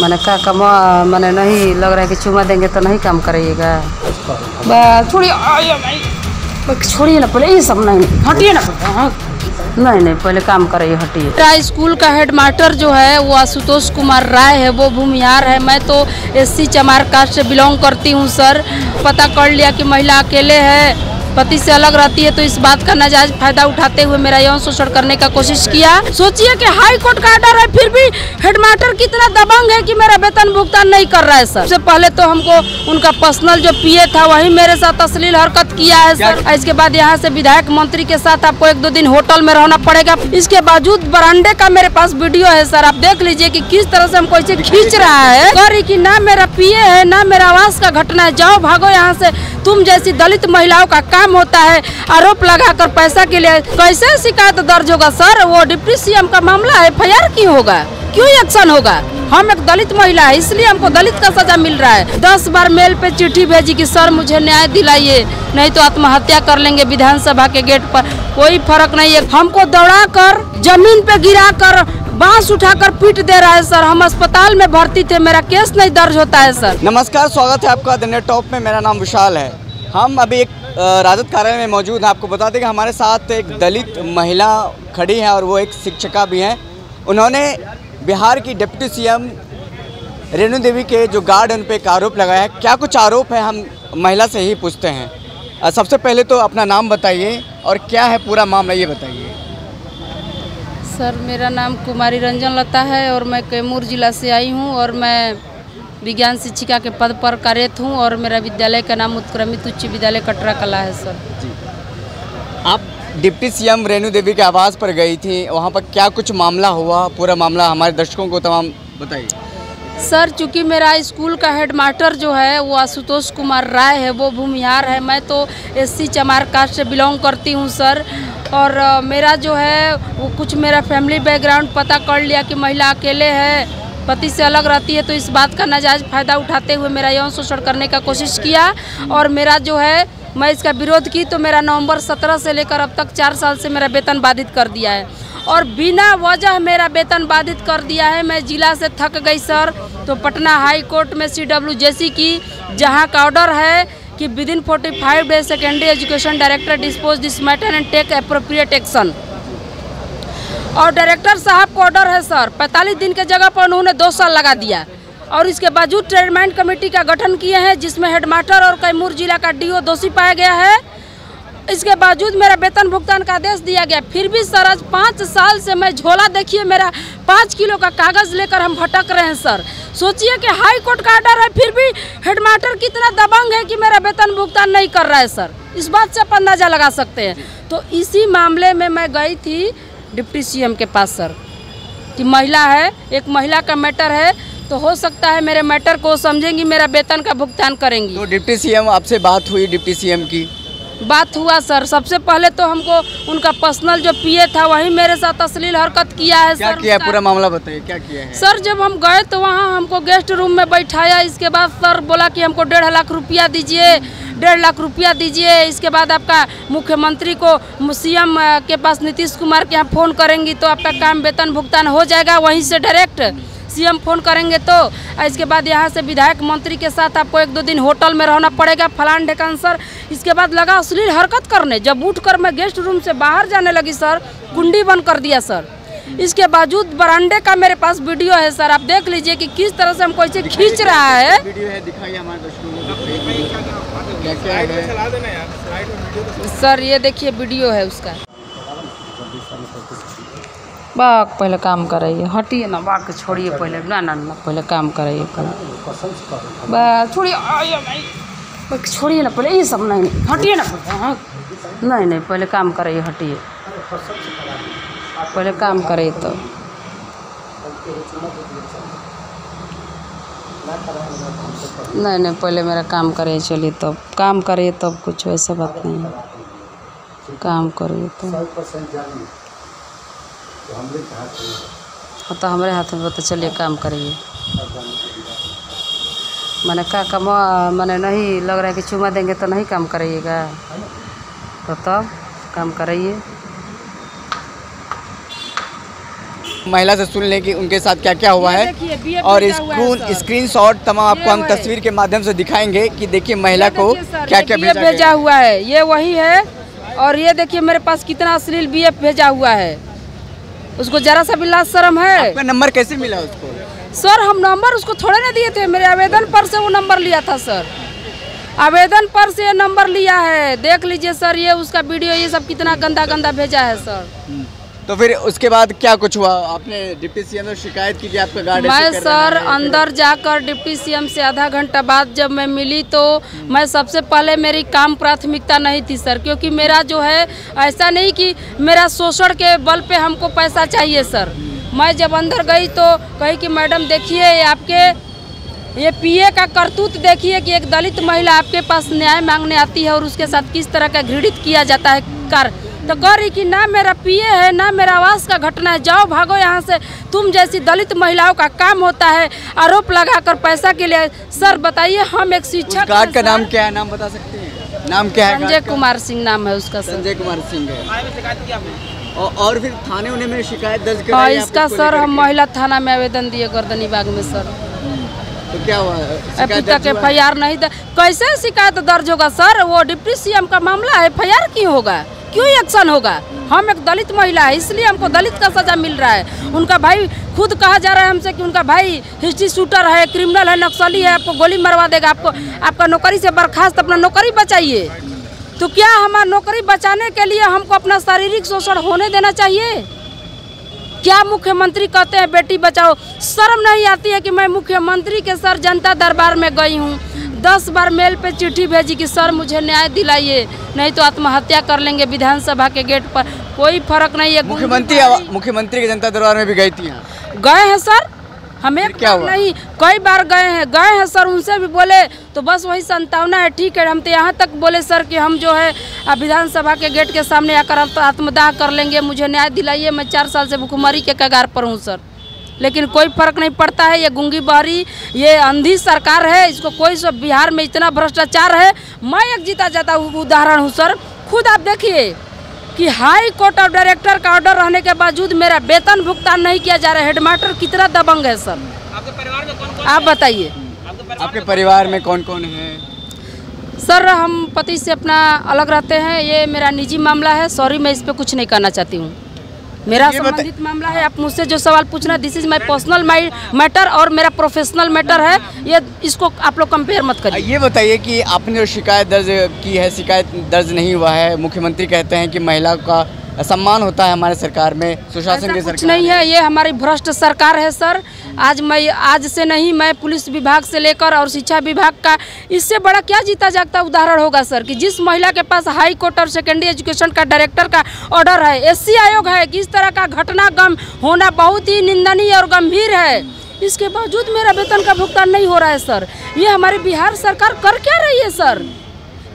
मैंने का कम मैंने नहीं लग रहा है कि चुमा देंगे तो नहीं काम करिएगा छोड़िए छोड़िए ना, पहले ये सब नहीं, हटिए ना। हाँ। नहीं नहीं, पहले काम करिए, हटिए। मेरा स्कूल का हेडमास्टर जो है, वो आशुतोष कुमार राय है, वो भूमिहार है। मैं तो एससी चमार कास्ट से बिलोंग करती हूँ, सर। पता कर लिया कि महिला अकेले है। पति से अलग रहती है तो इस बात का नाजायज फ़ायदा उठाते हुए मेरा यौन शोषण करने का कोशिश किया। सोचिए कि हाई कोर्ट का ऑर्डर है फिर भी हेडमास्टर कितना दबंग है कि मेरा वेतन भुगतान नहीं कर रहा है सर। सबसे पहले तो हमको उनका पर्सनल जो पीए था वही मेरे साथ अश्लील हरकत किया है सर। इसके बाद यहाँ से विधायक मंत्री के साथ आपको एक दो दिन होटल में रहना पड़ेगा। इसके बावजूद बरांडे का मेरे पास वीडियो है सर। आप देख लीजिए कि किस तरह से हमको इसे खींच रहा है। रही कि ना मेरा पीए है ना मेरा आवास का घटना है। जाओ भागो यहाँ से। तुम जैसी दलित महिलाओं का काम होता है, आरोप लगाकर पैसा के लिए कैसे शिकायत दर्ज होगा? सर, वो डिप्टी सीएम का मामला है एफ़ क्यों होगा? क्यों एक्शन होगा? हम एक दलित महिला है, इसलिए हमको दलित का सजा मिल रहा है। दस बार मेल पे चिट्ठी भेजी कि, सर, मुझे न्याय दिलाइए, नहीं तो आत्महत्या कर लेंगे विधानसभा के गेट पर। कोई फ़र्क नहीं है। हमको दौड़ा कर ज़मीन पे गिरा कर बाँस उठाकर पीट दे रहा है, सर, हम अस्पताल में भर्ती थे, मेरा केस नहीं दर्ज होता है, सर। नमस्कार, स्वागत है आपका दिन टॉप में। मेरा नाम विशाल है। हम अभी एक राजद कार्यालय में मौजूद हैं। आपको बता दें कि हमारे साथ एक दलित महिला खड़ी है और वो एक शिक्षिका भी हैं। उन्होंने बिहार की डिप्टी सीएम रेणु देवी के जो गार्ड उन पर एक आरोप लगाया है। क्या कुछ आरोप है? हम महिला से ही पूछते हैं। सबसे पहले तो अपना नाम बताइए और क्या है पूरा मामला ये बताइए। सर मेरा नाम कुमारी रंजन लता है और मैं कैमूर जिला से आई हूँ और मैं विज्ञान शिक्षिका के पद पर कार्यरत हूँ और मेरा विद्यालय का नाम उत्क्रमित उच्च विद्यालय कटरा कला है सर। जी। आप डिप्टी सीएम रेणु देवी के आवास पर गई थी। वहाँ पर क्या कुछ मामला हुआ? पूरा मामला हमारे दर्शकों को तमाम बताइए। सर, चूँकि मेरा स्कूल का हेडमास्टर जो है, वो आशुतोष कुमार राय है, वो भूमिहार है। मैं तो एससी चमार कास्ट से बिलोंग करती हूँ, सर। और मेरा जो है, वो कुछ मेरा फैमिली बैकग्राउंड पता कर लिया कि महिला अकेले है, पति से अलग रहती है तो इस बात का नाजायज फ़ायदा उठाते हुए मेरा यौन शोषण करने का कोशिश किया। और मेरा जो है मैं इसका विरोध की तो मेरा नवंबर सत्रह से लेकर अब तक चार साल से मेरा वेतन बाधित कर दिया है। और बिना वजह मेरा वेतन बाधित कर दिया है, मैं जिला से थक गई सर। तो पटना हाई कोर्ट में सी डब्ल्यू जेसी की जहाँ का ऑर्डर है कि within forty five days secondary education director dispose this matter and take appropriate action और डायरेक्टर साहब को ऑर्डर है सर 45 दिन के जगह पर उन्होंने दो साल लगा दिया। और इसके बावजूद ट्रेडमेंट कमेटी का गठन किए हैं, जिसमें हेडमास्टर और कैमूर जिला का डीओ दोषी पाया गया है। इसके बावजूद मेरा वेतन भुगतान का आदेश दिया गया। फिर भी सर, आज पाँच साल से मैं झोला देखिए, मेरा पाँच किलो का कागज़ लेकर हम भटक रहे हैं, सर। सोचिए कि हाई कोर्ट का ऑर्डर है, फिर भी हेडमास्टर कितना दबंग है कि मेरा वेतन भुगतान नहीं कर रहा है, सर। इस बात से आप अंदाज़ा लगा सकते हैं। तो इसी मामले में मैं गई थी डिप्टी सीएम के पास, सर, कि महिला है, एक महिला का मैटर है तो हो सकता है मेरे मैटर को समझेंगी मेरा वेतन का भुगतान करेंगी। तो डिप्टी सीएम आपसे बात हुई डिप्टी सीएम की? बात हुआ सर। सबसे पहले तो हमको उनका पर्सनल जो पीए था वही मेरे साथ अश्लील हरकत किया है क्या सर। किया पूरा मामला बताइए क्या किया है? सर जब हम गए तो वहाँ हमको गेस्ट रूम में बैठाया। इसके बाद सर बोला कि हमको डेढ़ लाख रुपया दीजिए डेढ़ लाख रुपया दीजिए। इसके बाद आपका मुख्यमंत्री को सीएम के पास नीतीश कुमार के यहाँ फ़ोन करेंगी तो आपका काम वेतन भुगतान हो जाएगा वहीं से डायरेक्ट। सीएम फ़ोन करेंगे तो। इसके बाद यहाँ से विधायक मंत्री के साथ आपको एक दो दिन होटल में रहना पड़ेगा फलान ढेकान सर इसके बाद लगा अश्लील हरकत करने। जब उठ कर मैं गेस्ट रूम से बाहर जाने लगी सर कुंडी बंद कर दिया सर। इसके बावजूद बरांडे का मेरे पास वीडियो है सर। आप देख लीजिए कि किस तरह से हमको इसे खींच रहा है? सर ये देखिए वीडियो है उसका। बाक पहले काम कराइए हटिए ना बाक छोड़िए पहले ना ना ना। पहले काम कराइए पहले छोड़िए भाई छोड़िए ना पहले ये सब नहीं हटिए ना हाँ। नहीं नहीं पहले काम कराइए हटिए। पहले काम कराइए तो नहीं नहीं पहले मेरा काम करिए चलिए तब। काम करिए तब कुछ वैसे बात नहीं है। काम करिए तो हाँ तो हमारे हाथ में तो चलिए काम करिए। मैंने का कमा मैंने नहीं लग रहा है कि चुमा देंगे तो नहीं काम करिएगा। तो तब तो, काम कराइए महिला से सुन लें कि उनके साथ क्या क्या हुआ है और स्क्रीन स्क्रीन शॉट तमाम आपको हम तस्वीर के माध्यम से दिखाएँगे कि देखिए महिला को क्या क्या भेजा भेजा हुआ है। ये वही है और ये देखिए मेरे पास कितना अश्लील बी भेजा हुआ है। उसको जरा सा भी लाज शर्म है? आपका नंबर कैसे मिला उसको? सर हम नंबर उसको थोड़े ना दिए थे मेरे आवेदन पर से वो नंबर लिया था सर। आवेदन पर से नंबर लिया है देख लीजिए सर ये उसका वीडियो ये सब कितना गंदा गंदा भेजा है सर। तो फिर उसके बाद क्या कुछ हुआ? आपने डिप्टी सीएम से शिकायत की कि आपका गार्ड मैं सर अंदर जाकर डिप्टी सीएम से आधा घंटा बाद जब मैं मिली तो मैं सबसे पहले मेरी काम प्राथमिकता नहीं थी सर क्योंकि मेरा जो है ऐसा नहीं कि मेरा शोषण के बल पे हमको पैसा चाहिए सर। मैं जब अंदर गई तो कही कि मैडम देखिए आपके ये पीए का करतूत देखिए कि एक दलित महिला आपके पास न्याय मांगने आती है और उसके साथ किस तरह का घृणित किया जाता है कर। तो कह रही कि ना मेरा पीए है ना मेरा आवास का घटना है। जाओ भागो यहाँ से। तुम जैसी दलित महिलाओं का काम होता है आरोप लगाकर पैसा के लिए। सर बताइए हम एक शिक्षक गार्ड का नाम क्या है? नाम बता सकते हैं? नाम क्या है संजय कुमार सिंह नाम है उसका संजय कुमार सिंह है। और, और फिर थाने उन्हें में शिकायत दर्ज कर हाँ इसका सर हम महिला थाना में आवेदन दिए गर्दनी बाग में सर। तो क्या हुआ? अभी तक एफ़ आई आर नहीं कैसे शिकायत दर्ज होगा सर? वो डिप्टी सीएम का मामला है एफ़ आई आर क्यों होगा? क्यों एक्शन होगा? हम एक दलित महिला है, इसलिए हमको दलित का सजा मिल रहा है। उनका भाई खुद कहा जा रहा है हमसे कि उनका भाई हिस्ट्री शूटर है क्रिमिनल है, नक्सली है, आपको गोली मरवा देगा, आपको, आपका नौकरी से बर्खास्त, अपना नौकरी बचाइए। तो क्या हमारा नौकरी बचाने के लिए हमको अपना शारीरिक शोषण होने देना चाहिए? क्या मुख्यमंत्री कहते हैं, बेटी बचाओ। शर्म नहीं आती है कि मैं मुख्यमंत्री के सर जनता दरबार में गई हूँ। दस बार मेल पे चिट्ठी भेजी कि सर मुझे न्याय दिलाइए नहीं तो आत्महत्या कर लेंगे विधानसभा के गेट पर। कोई फ़र्क नहीं है। मुख्यमंत्री मुख्यमंत्री के जनता दरबार में भी गई थी गए हैं सर? हमें क्या हुआ? नहीं कई बार गए हैं। गए हैं सर उनसे भी बोले तो बस वही संतावना है ठीक है। हम तो यहाँ तक बोले सर कि हम जो है विधानसभा के गेट के सामने आकर हम तो आत्मदाह कर लेंगे। मुझे न्याय दिलाइए मैं चार साल से भुखमरी के कगार पर हूँ सर। लेकिन कोई फ़र्क नहीं पड़ता है ये गुंगी बहरी ये अंधी सरकार है इसको कोई सब बिहार में इतना भ्रष्टाचार है। मैं एक जीता जाता उदाहरण हूँ सर। खुद आप देखिए कि हाई कोर्ट ऑफ़ डायरेक्टर का ऑर्डर रहने के बावजूद मेरा वेतन भुगतान नहीं किया जा रहा है। हेडमास्टर कितना दबंग है सर। आप बताइए। आपके परिवार में कौन कौन है? सर हम पति से अपना अलग रहते हैं। ये मेरा निजी मामला है। सॉरी मैं इस पर कुछ नहीं करना चाहती हूँ। मेरा संबंधित मामला है आप मुझसे जो सवाल पूछना this is my personal my matter और मेरा प्रोफेशनल मैटर है। ये इसको आप लोग कंपेयर मत करिए। ये बताइए कि आपने जो शिकायत दर्ज की है शिकायत दर्ज नहीं हुआ है मुख्यमंत्री कहते हैं कि महिला का सम्मान होता है हमारे सरकार में सुशासन की कुछ सरकार नहीं है ये हमारी भ्रष्ट सरकार है सर। आज मैं आज से नहीं मैं पुलिस विभाग से लेकर और शिक्षा विभाग का इससे बड़ा क्या जीता जागता उदाहरण होगा सर कि जिस महिला के पास हाई कोर्ट और सेकेंडरी एजुकेशन का डायरेक्टर का ऑर्डर है एससी आयोग है कि इस तरह का घटना गम होना बहुत ही निंदनीय और गंभीर है। इसके बावजूद मेरा वेतन का भुगतान नहीं हो रहा है सर। ये हमारी बिहार सरकार कर क्या रही है सर?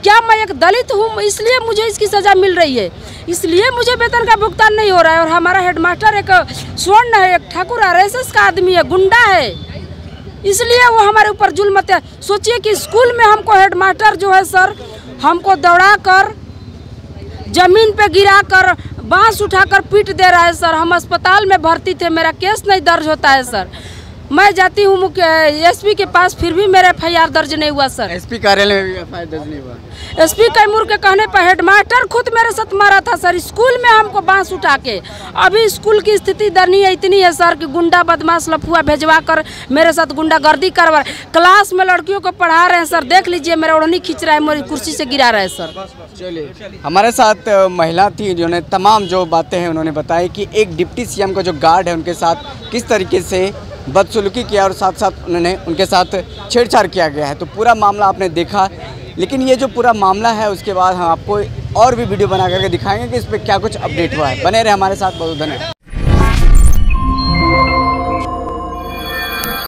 क्या मैं एक दलित हूँ इसलिए मुझे इसकी सज़ा मिल रही है? इसलिए मुझे वेतन का भुगतान नहीं हो रहा है और हमारा हेडमास्टर एक स्वर्ण है, एक ठाकुर आरएसएस का आदमी है, गुंडा है। इसलिए वो हमारे ऊपर जुल्म सोचिए कि स्कूल में हमको हेडमास्टर जो है सर, हमको दौड़ा कर ज़मीन पे गिरा कर बाँस उठाकर पीट दे रहा है सर। हम अस्पताल में भर्ती थे, मेरा केस नहीं दर्ज होता है सर। मैं जाती हूँ मुख्य एसपी के पास फिर भी मेरा एफआईआर दर्ज नहीं हुआ सर। एसपी कार्यालय में भी एफ़ दर्ज नहीं हुआ? एसपी कैमूर के कहने पर हेडमास्टर खुद मेरे साथ मारा था सर। स्कूल में हमको बाँस उठा के। अभी स्कूल की स्थिति दयनीय इतनी है सर कि गुंडा बदमाश लफुआ भेजवा कर मेरे साथ गुंडागर्दी करवा क्लास में लड़कियों को पढ़ा रहे हैं सर। देख लीजिए मेरा ओढ़नी खींच रहा है मेरी कुर्सी से गिरा रहा है सर। चलिए हमारे साथ महिला थी जिन्होंने तमाम जो बातें हैं उन्होंने बताई कि एक डिप्टी सीएम का जो गार्ड है उनके साथ किस तरीके से बदसलूकी किया और साथ साथ उन्होंने उनके साथ छेड़छाड़ किया गया है। तो पूरा मामला आपने देखा, लेकिन ये जो पूरा मामला है, उसके बाद हम आपको और भी वीडियो बना करके दिखाएँगे कि इस पर क्या कुछ अपडेट हुआ है। बने रहे हमारे साथ बहुत धन्यवाद।